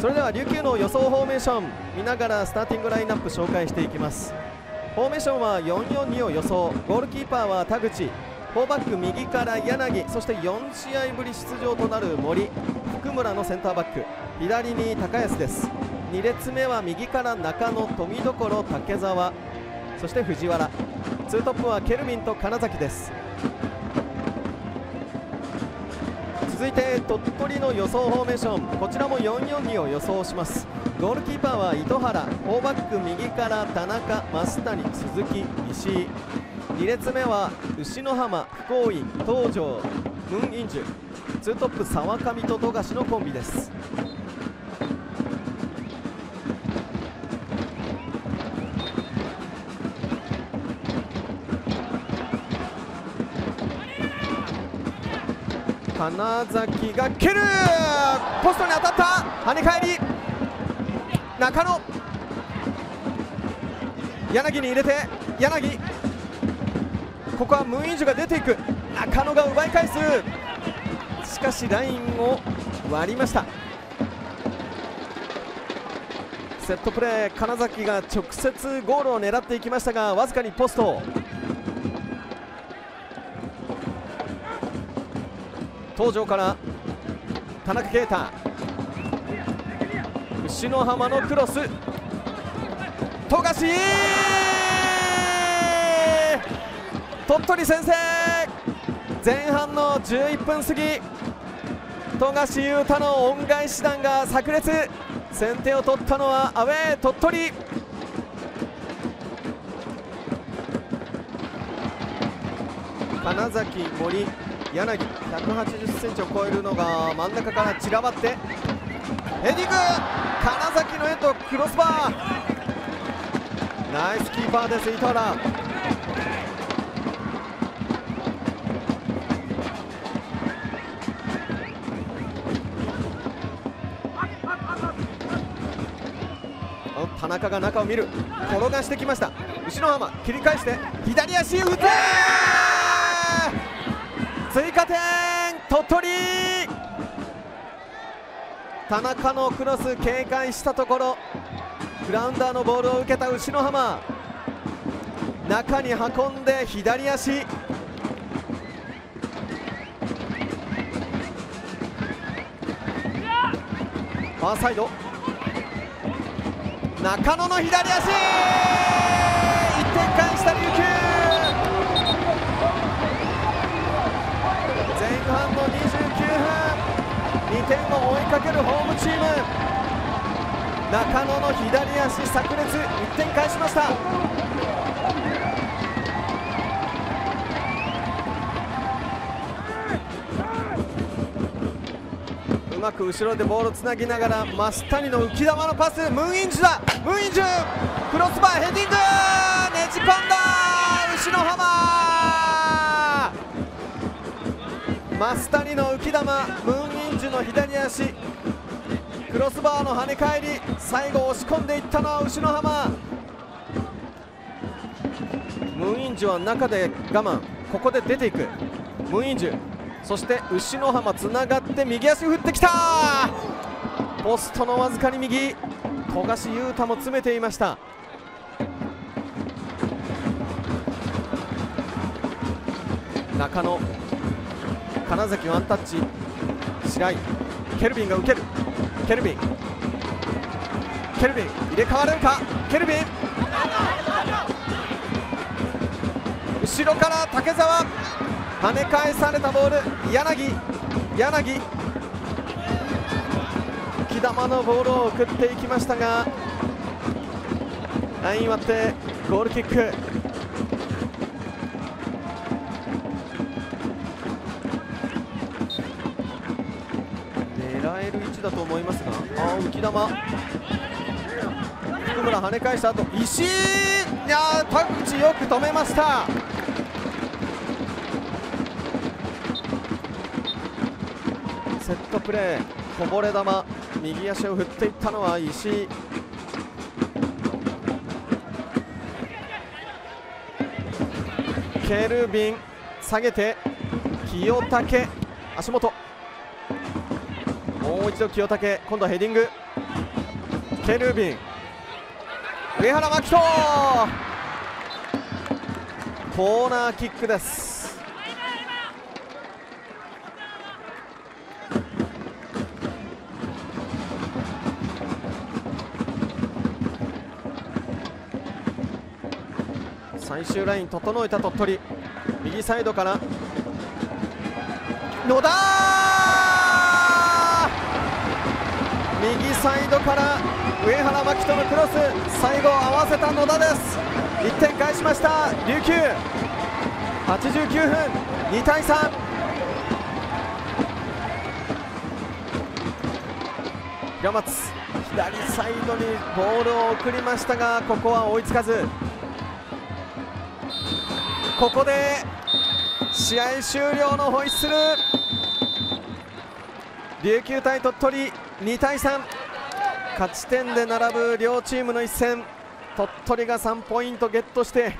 それでは琉球の予想フォーメーション見ながらスターティングラインナップ紹介していきます。フォーメーションは442を予想。ゴールキーパーは田口。4バック右から柳。そして4試合ぶり出場となる森。福村のセンターバック。左に高安です。2列目は右から中野富所竹澤。そして藤原。2トップはケルミンと金崎です。続いて鳥取の予想フォーメーション。こちらも442を予想します。ゴールキーパーは糸原。4バック右から田中増谷鈴木石井。2列目は牛の浜福井東條ムン・インジュ。2トップ沢上と富樫のコンビです。金崎が蹴る。ポストに当たった。跳ね返り。中野。柳に入れて。柳。ここはムーインジュが出ていく。中野が奪い返す。しかしラインを割りました。セットプレー。金崎が直接ゴールを狙っていきましたがわずかにポスト。登場から田中啓太。牛の浜のクロス。富樫。鳥取先制。前半の11分過ぎ。富樫勇太の恩返し弾が炸裂。先手を取ったのはアウェー鳥取。金崎森。柳180センチを超えるのが真ん中から散らばってヘディング金崎のヘッドクロスバー。ナイスキーパーです糸原田中が中を見る。転がしてきました。後ろ浜切り返して左足打て追加点鳥取。田中のクロス警戒したところグラウンダーのボールを受けた牛の浜。中に運んで左足。ファーサイド。中野の左足。1点返した琉球。チーム中野の左足炸裂1点返しました。うまく後ろでボールつなぎながら増谷の浮き球のパス。ムーンインジュだ。ムーンインジュクロスバーヘディング。ねじ込んだ。牛の浜増谷の浮き球。ムーンインジュの左足。クロスバーの跳ね返り最後押し込んでいったのは牛の浜。ムーンインジュは中で我慢。ここで出ていく。ムーンインジュ。そして牛の浜つながって右足振ってきた。ポストのわずかに右。富樫勇太も詰めていました。中野。金崎ワンタッチ。白井。ケルビンが受ける。ケルビン。ケルビン入れ替われるか？ケルビン。後ろから竹澤。跳ね返されたボール。柳。柳。木玉のボールを送っていきましたがライン割ってゴールキック。狙える位置だと思いますが。あ浮き玉福村跳ね返した後。石井！いや田口よく止めました。セットプレー。こぼれ球。右足を振っていったのは石井。ケルビン。下げて。清武。足元。もう一度清武今度はヘディング。ケルビン。上原真紀人コーナーキックです。最終ライン整えた鳥取。右サイドから。野田！右サイドから上原真紀人のクロス最後合わせた野田です。1点返しました。琉球89分2対3平松左サイドにボールを送りましたがここは追いつかず。ここで試合終了のホイッスル。琉球対鳥取。2対3勝ち点で並ぶ両チームの一戦。鳥取が3ポイントゲットして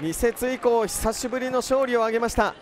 2節以降久しぶりの勝利を挙げました。